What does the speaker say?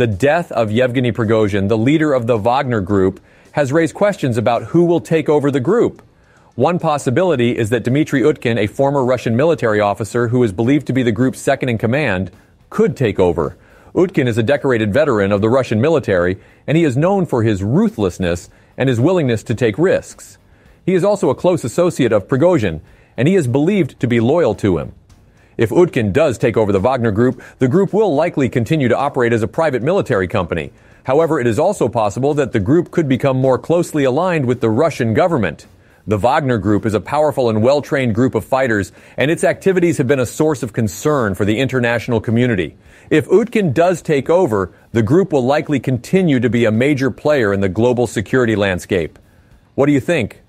The death of Yevgeny Prigozhin, the leader of the Wagner Group, has raised questions about who will take over the group. One possibility is that Dmitry Utkin, a former Russian military officer who is believed to be the group's second in command, could take over. Utkin is a decorated veteran of the Russian military, and he is known for his ruthlessness and his willingness to take risks. He is also a close associate of Prigozhin, and he is believed to be loyal to him. If Utkin does take over the Wagner Group, the group will likely continue to operate as a private military company. However, it is also possible that the group could become more closely aligned with the Russian government. The Wagner Group is a powerful and well trained group of fighters, and its activities have been a source of concern for the international community. If Utkin does take over, the group will likely continue to be a major player in the global security landscape. What do you think?